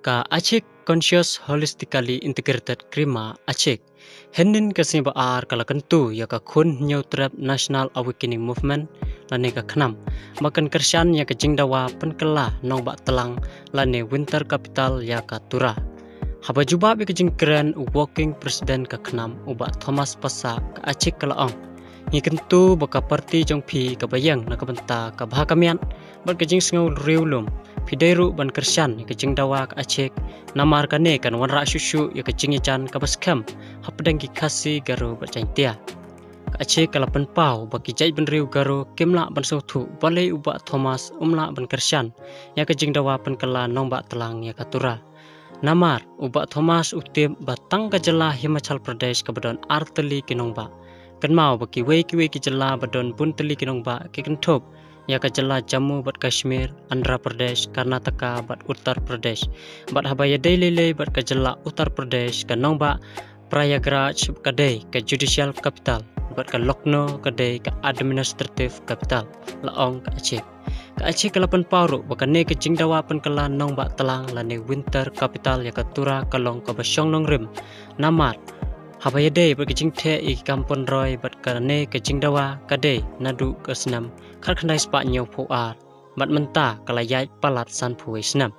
ka Aceh Conscious Holistically Integrated Krima Aceh. Henin ka simba ar kala kentu ya ka kun nyau trap National Awakening Movement lane ka khnam. Makan kersian ya ka jingdawa penkela nong bak telang lane winter capital ya ka tura. Haba juba bi ka jingkeren walking president ka khnam uba Thomas Pasa ka Aceh kala ong. Ngi kentu baka parti jong pi ka bayang na ka benta ka bahakamian. Bat ka jing sngau riulum Pidairu ban kersian ke jing dawa ke acek namar kane kan wan ra shushu ya ke jing chan ka baskam hapdang ki khasi garu bacain tia. Ke acek kala pen pau baki jai ban riu garu kimla ban thu balai uba thomas umla ban kersian. Ya ke jing dawa pen kala nong ba telang ya katura namar uba thomas utim batang ka jela himachal pradesh ka badon arteli kinong ba. Kan mau baki wei ki wei ki jela badon bunteli kinong ba ki ya ka jala Jammu bat Kashmir, Andhra Pradesh, Karnataka bat Uttar Pradesh. Bat habaya daily lay bat ka jala Uttar Pradesh ka nongba Prayagraj ka day ka judicial capital bat ka Lucknow ka day ka administrative capital laong ka Aceh. Ka Aceh kalapan paru baka ne ka jingdawa pan kala nongba talang la ne winter capital ya ka tura kalong ka basyong nong rim. Namar Habayade bat kecing the i kampun roy bat karane kecing dawa kade nadu ke senam kar khandai spa nyau pho ar menta kalayai palat san phuai senam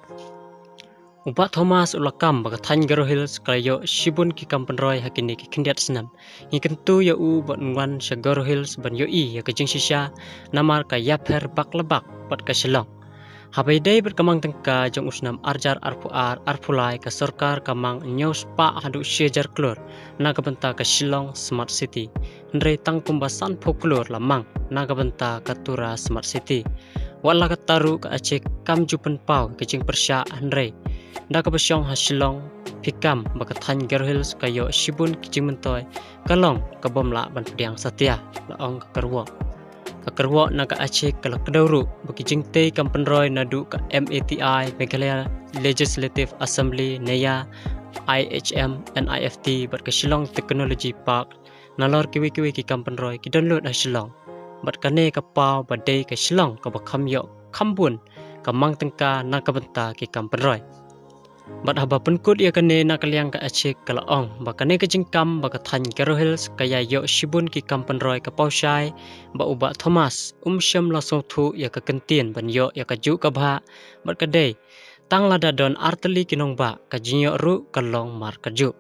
Uba Thomas ulakam baka than garo hills kalayo shibun ki kampun roy hakini ki khindiat senam i kentu ya u bat ngwan shagaro hills ban yo i ya kecing shisha namar ka yapher bak lebak bat ka shilong Habaidai berkemang tengka jong usnam arjar arpuar arpulai ke sorkar kamang nyos pa hadu syejar klur naga benta ke Shillong Smart City. Ndrei tang pembasan poklur lamang naga benta ke Tura Smart City. Wala ke taru ke Aceh kam jupen pau ke jing persya ndrei. Naga besyong ha Shillong pikam baka tan gerhils kayo shibun kijing mentoy kalong ke bomla ban pediang setia laong ke kakerwak na ka Aceh kala kedauru. Bagi jingte kampenroy nadu ka MATI Meghalaya Legislative Assembly NEA IHM NIFT bat ke Shillong Technology Park. Nalor kiwi kiwi ki kampenroy ki download ha Shillong. Bat kane ka pau badai ke Shillong ka bakham yo khambun ka mang tengka na ka benta ki kampenroy Bat haba penkut ia kene nak kaliang ka acik kala ong. Ba kane ka jingkam ba ka than kero hills kaya yo shibun ki kampan roy ka paushai ba uba thomas um syam la so thu ya ka kentien ban yo ya ka ju ka bha bat ka dei tang lada don arteli kinong ba ka jinyo ru ka long mar ka ju